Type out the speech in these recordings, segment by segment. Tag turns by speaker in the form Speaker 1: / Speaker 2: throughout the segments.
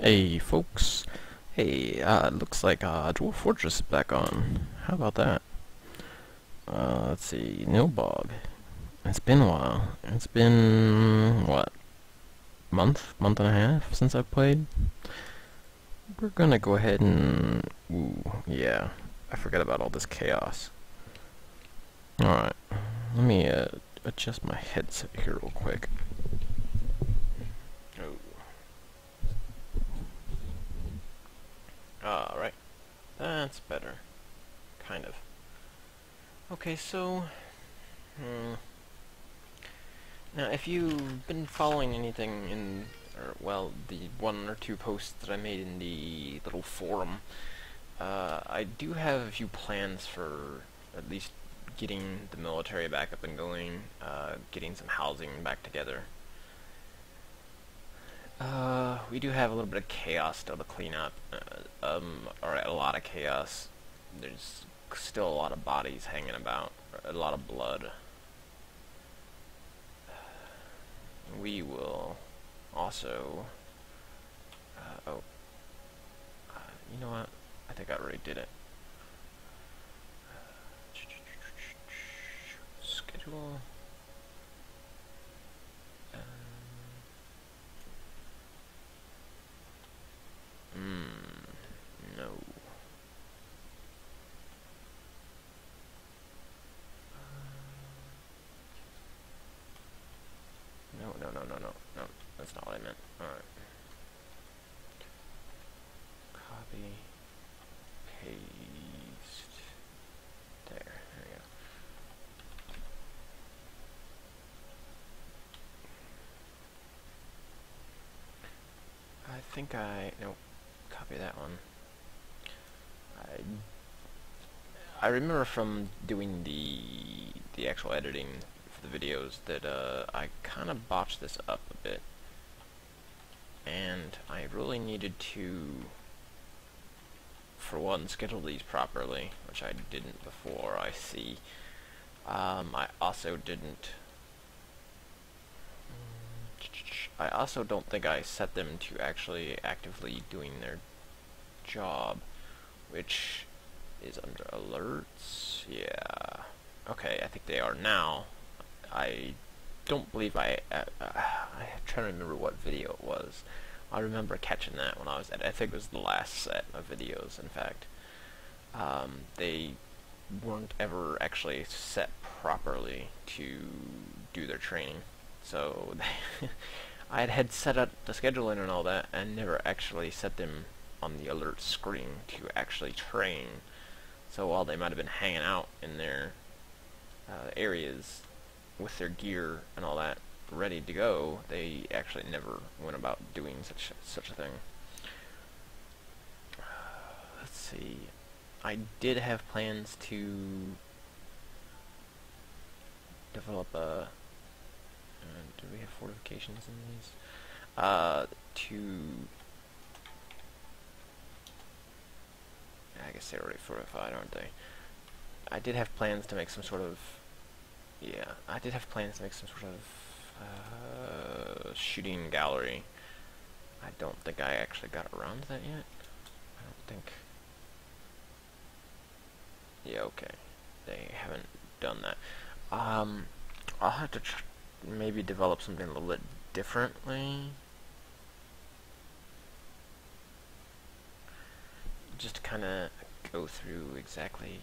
Speaker 1: Hey folks, hey, uh, looks like uh, Dwarf Fortress is back on. How about that? Uh, let's see, Nilbog. It's been a while. It's been, what, month, month and a half since I've played? We're gonna go ahead and, ooh, yeah, I forgot about all this chaos. Alright, let me uh, adjust my headset here real quick. Alright. That's better. Kind of. Okay, so... Hmm. Now, if you've been following anything in, or, well, the one or two posts that I made in the little forum, uh, I do have a few plans for at least getting the military back up and going, uh, getting some housing back together. Uh, we do have a little bit of chaos still to clean up, uh, um, or a lot of chaos. There's still a lot of bodies hanging about, a lot of blood. We will also, uh, oh, uh, you know what, I think I already did it. Schedule. Think I no copy that one. I I remember from doing the the actual editing for the videos that uh, I kind of botched this up a bit, and I really needed to, for one, schedule these properly, which I didn't before. I see. Um, I also didn't I also don't think I set them to actually actively doing their job, which is under alerts. Yeah. Okay, I think they are now. I don't believe I... Uh, uh, I'm trying to remember what video it was. I remember catching that when I was at... I think it was the last set of videos, in fact. Um, they weren't ever actually set properly to do their training. So... I had set up the scheduling and all that and never actually set them on the alert screen to actually train. So while they might have been hanging out in their uh, areas with their gear and all that ready to go, they actually never went about doing such such a thing. Let's see. I did have plans to develop a do we have fortifications in these? Uh. I guess they're already fortified, aren't they? I did have plans to make some sort of... Yeah, I did have plans to make some sort of uh, shooting gallery. I don't think I actually got around to that yet. I don't think... Yeah, okay. They haven't done that. Um, I'll have to maybe develop something a little bit differently. Just to kind of go through exactly...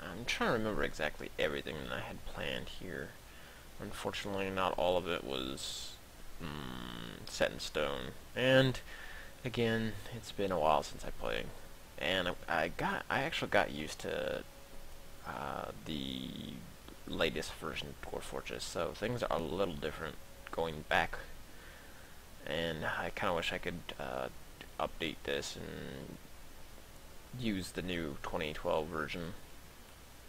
Speaker 1: I'm trying to remember exactly everything that I had planned here. Unfortunately, not all of it was mm, set in stone. And, again, it's been a while since I played. And I, I got, I actually got used to uh, the latest version of Dwarf Fortress, so things are a little different going back. And I kind of wish I could uh, update this and use the new 2012 version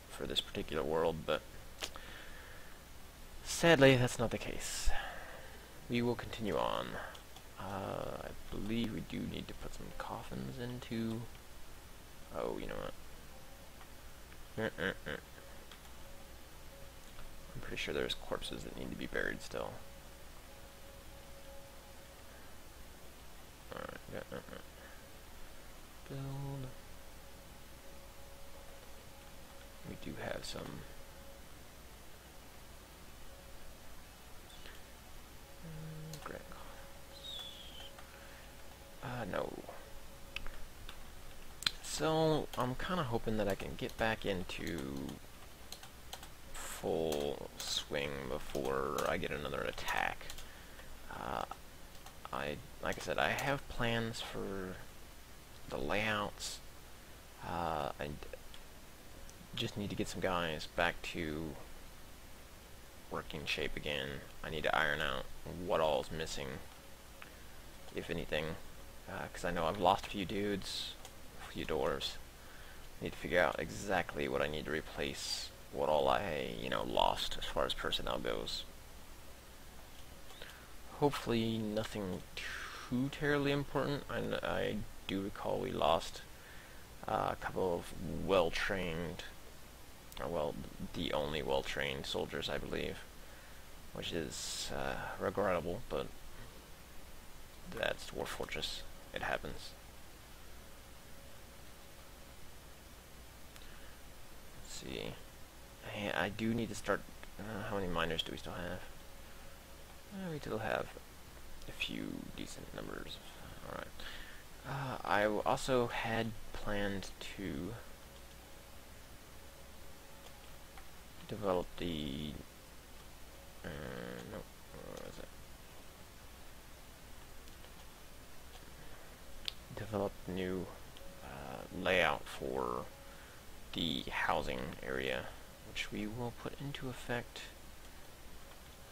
Speaker 1: for this particular world, but sadly that's not the case. We will continue on. Uh, I believe we do need to put some coffins into... Oh, you know what? Uh, uh. I'm pretty sure there's corpses that need to be buried still. Alright, got uh, uh. Build. We do have some. Mm, Grant Uh, no. So, I'm kind of hoping that I can get back into full swing before I get another attack. Uh, I, like I said, I have plans for the layouts. Uh, I just need to get some guys back to working shape again. I need to iron out what all's missing, if anything, because uh, I know I've lost a few dudes, a few doors. Need to figure out exactly what I need to replace what all I, you know, lost as far as personnel goes. Hopefully nothing too terribly important. I, I do recall we lost uh, a couple of well-trained, or well, the only well-trained soldiers, I believe, which is uh, regrettable, but that's Dwarf Fortress. It happens. Let's see. I, I do need to start... Uh, how many miners do we still have? Uh, we still have a few decent numbers. Alright. Uh, I also had planned to develop the... Uh, no? Develop new uh, layout for the housing area which we will put into effect.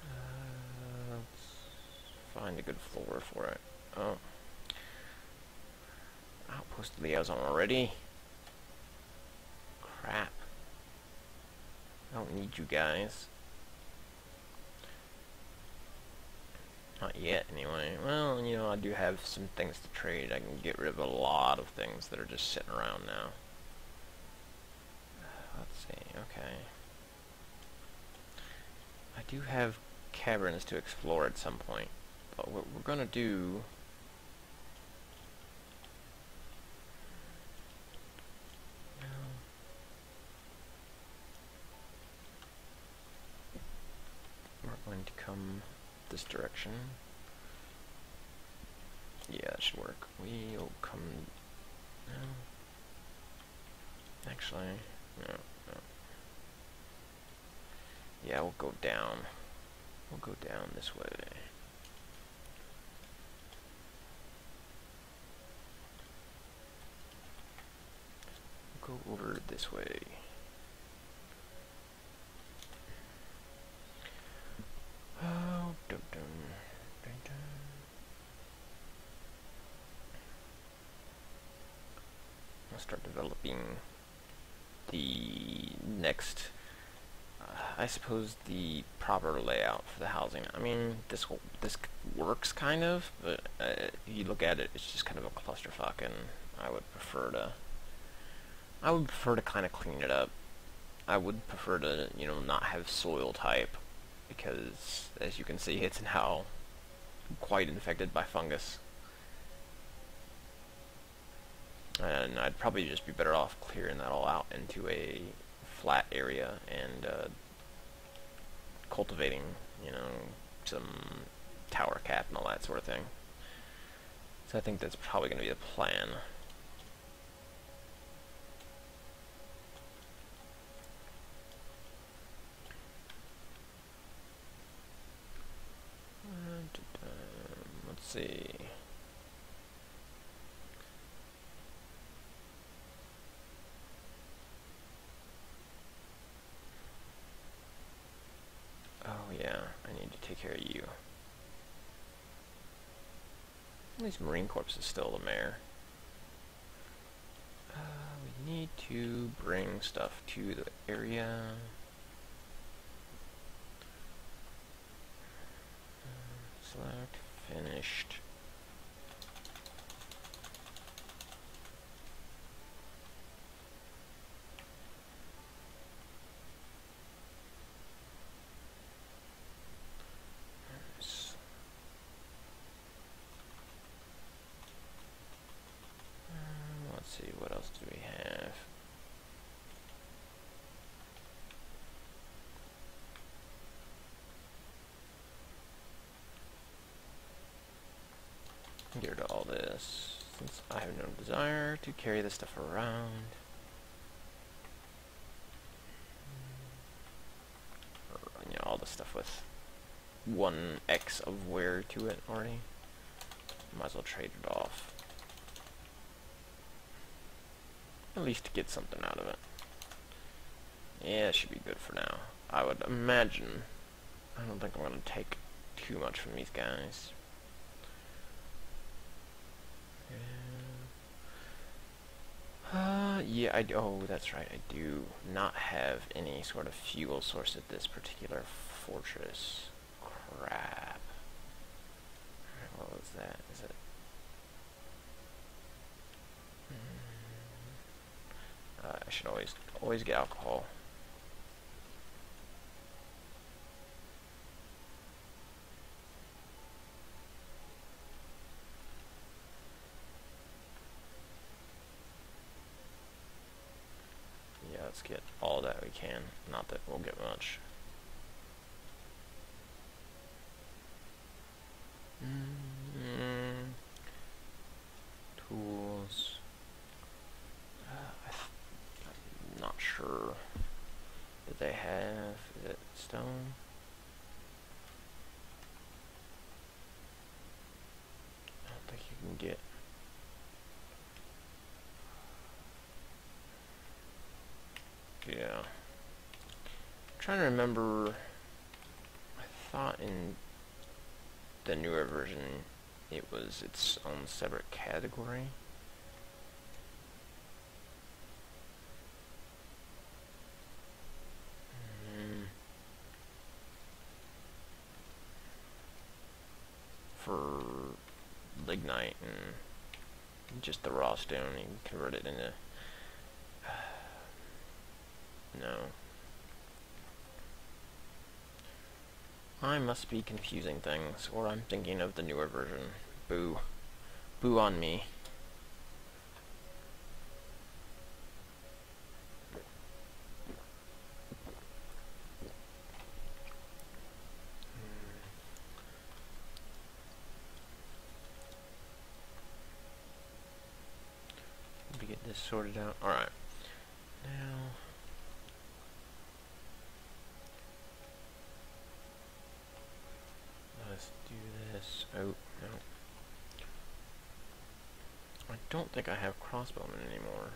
Speaker 1: Uh, let's find a good floor for it. Oh. Outpost liaison already. Crap. I don't need you guys. Not yet, anyway. Well, you know, I do have some things to trade. I can get rid of a lot of things that are just sitting around now. See, okay. I do have caverns to explore at some point, but what we're gonna do... We're going to come this direction. Yeah, that should work. We'll come... No. Actually, no. Yeah, we'll go down. We'll go down this way. We'll go over this way. Oh, dun, dun dun. I'll start developing the next I suppose the proper layout for the housing. I mean, this this works kind of, but uh, you look at it, it's just kind of a clusterfuck, and I would prefer to. I would prefer to kind of clean it up. I would prefer to, you know, not have soil type, because as you can see, it's now quite infected by fungus. And I'd probably just be better off clearing that all out into a flat area and uh, cultivating, you know, some tower cap and all that sort of thing. So I think that's probably going to be the plan. Let's see. Care of you. At least Marine Corps is still the mayor. Uh, we need to bring stuff to the area. select, finished. do we have? Of all this, since I have no desire to carry this stuff around. All the stuff with one X of wear to it already. Might as well trade it off. At least get something out of it. Yeah, it should be good for now. I would imagine. I don't think I'm going to take too much from these guys. Uh, yeah, I do. Oh, that's right. I do not have any sort of fuel source at this particular fortress. Crap. What was that? Is it? Hmm. Uh, I should always always get alcohol. Yeah, let's get all that we can. Not that we'll get much. Mm. Tools. Uh, I'm not sure. Did they have it stone? I don't think you can get. Yeah. I'm trying to remember. I thought in the newer version, it was its own separate category. Mm. For lignite and just the raw stone, you convert it into. no. I must be confusing things, or I'm thinking of the newer version. Boo. Boo on me get this sorted out. Alright. Now... Let's do this. Oh, no. I don't think I have crossbowmen anymore.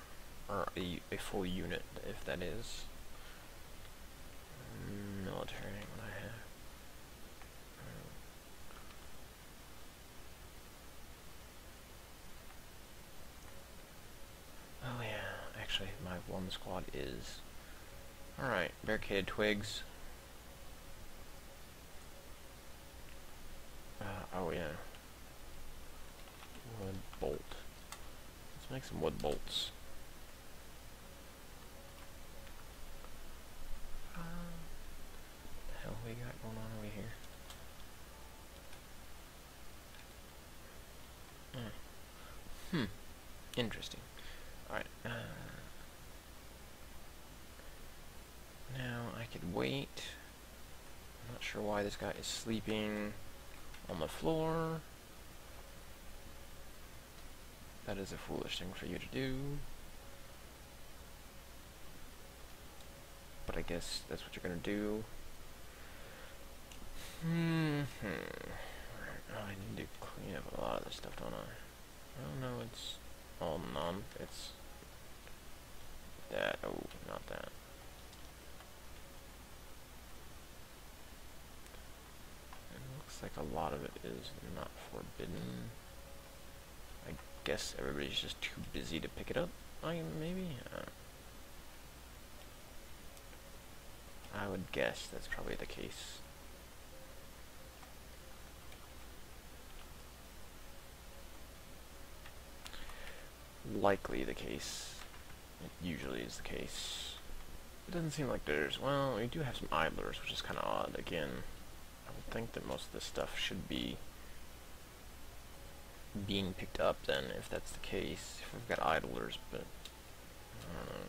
Speaker 1: Or a, a full unit, if that is. Military, what I have. Oh yeah, actually my one squad is. Alright, barricaded twigs. Uh, oh yeah. Wood bolt. Let's make some wood bolts. Uh, the hell we got going on over here? Hmm. Interesting. Alright. Uh, now I could wait. I'm not sure why this guy is sleeping on the floor. That is a foolish thing for you to do. But I guess that's what you're gonna do. Hmm. Oh, I need to clean up a lot of this stuff, don't I? Oh no, it's all non. It's that. Oh, not that. It looks like a lot of it is not forbidden. I guess everybody's just too busy to pick it up. I maybe. Uh, I would guess that's probably the case. Likely the case. It usually is the case. It doesn't seem like there's, well, we do have some idlers, which is kind of odd, again I would think that most of this stuff should be being picked up then, if that's the case. If we've got idlers, but I don't know.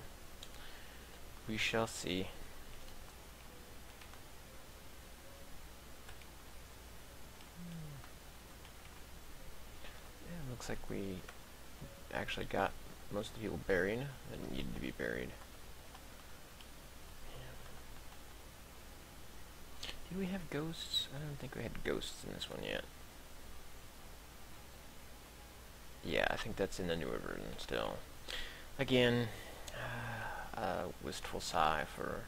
Speaker 1: We shall see. Hmm. Yeah, looks like we actually got most of the people buried that needed to be buried. Did we have ghosts? I don't think we had ghosts in this one yet. Yeah, I think that's in the newer version still. Again, uh, a wistful sigh for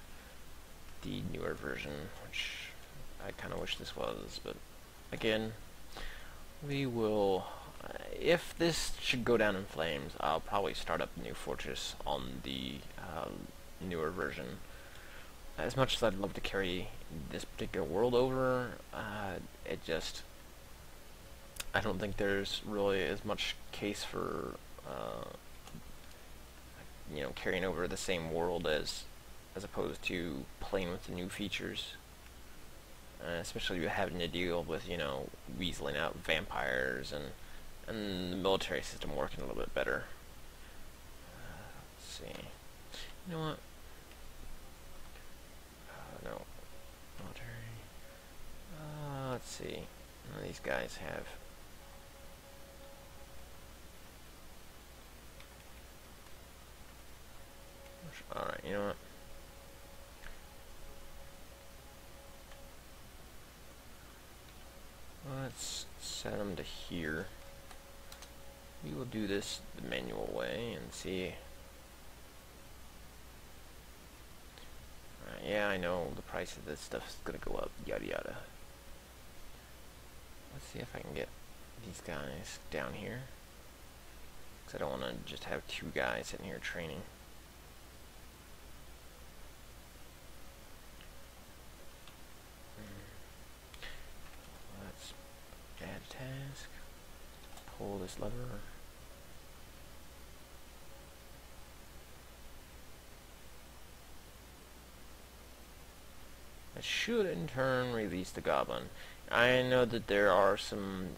Speaker 1: the newer version, which I kind of wish this was, but again, we will... If this should go down in flames, I'll probably start up a new fortress on the uh, newer version. As much as I'd love to carry this particular world over, uh, it just I don't think there's really as much case for uh, you know carrying over the same world as as opposed to playing with the new features. Uh, especially having to deal with you know weaseling out vampires and and the military system working a little bit better. Let's see. You know what? Uh, no. Military. Uh, let's see. these guys have Alright, you know what? Let's set them to here. We will do this the manual way and see. Right, yeah, I know the price of this stuff is gonna go up, yada yada. Let's see if I can get these guys down here. Because I don't want to just have two guys sitting here training. Hmm. That's bad task pull this lever. It should in turn release the goblin. I know that there are some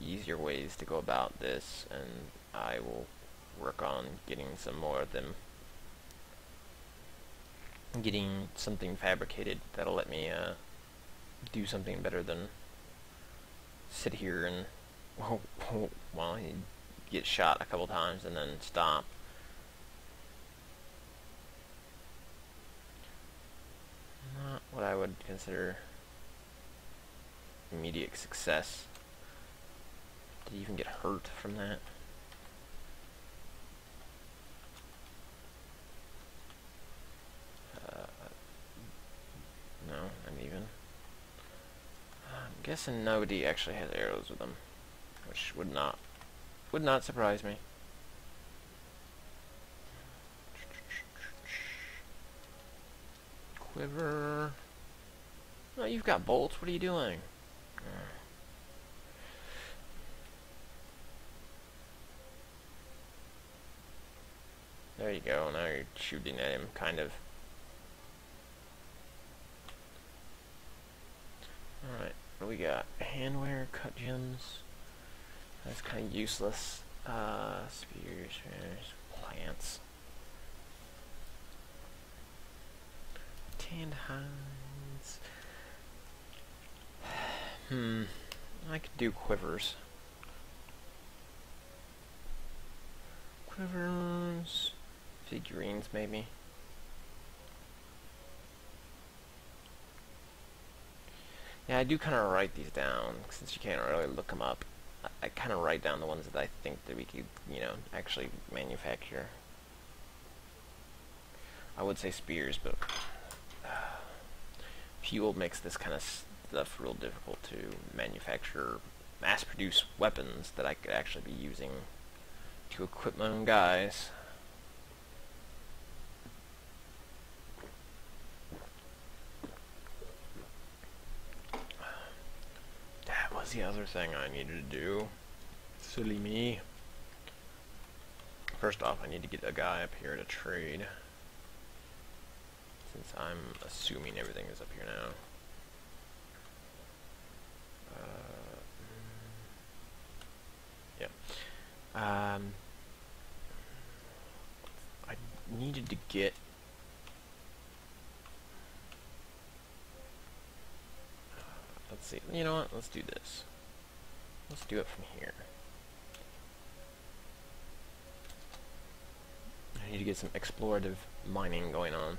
Speaker 1: easier ways to go about this, and I will work on getting some more of them. Getting something fabricated that'll let me uh, do something better than sit here and well, he gets shot a couple times and then stop. Not what I would consider immediate success. Did he even get hurt from that? Uh, no, not even. I'm guessing nobody actually has arrows with them which would not would not surprise me. Quiver. No, you've got bolts. What are you doing? There you go. Now you're shooting at him, kind of. Alright, we got? Handwear, cut gems. That's kind of useless. Uh, spears, plants. Tanned hides. Hmm. I could do quivers. Quivers. Figurines, maybe. Yeah, I do kind of write these down, since you can't really look them up. I kind of write down the ones that I think that we could, you know, actually manufacture. I would say spears, but uh, fuel makes this kind of stuff real difficult to manufacture, mass-produce weapons that I could actually be using to equip my own guys. That was the other thing I needed to do? Silly me. First off, I need to get a guy up here to trade. Since I'm assuming everything is up here now. Uh, yeah. Um, I needed to get let's see you know what let's do this. Let's do it from here. I need to get some explorative mining going on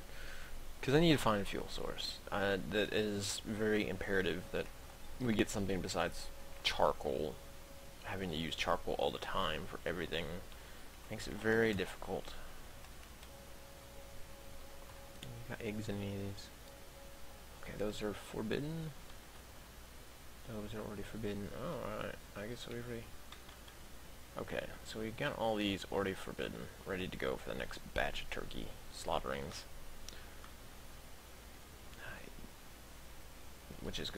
Speaker 1: because I need to find a fuel source. Uh, that is very imperative that we get something besides charcoal having to use charcoal all the time for everything makes it very difficult Got eggs in any of these? Okay, those are forbidden. Those are already forbidden. Alright, I guess we already... Okay, so we've got all these already forbidden, ready to go for the next batch of turkey slaughterings. Which is good.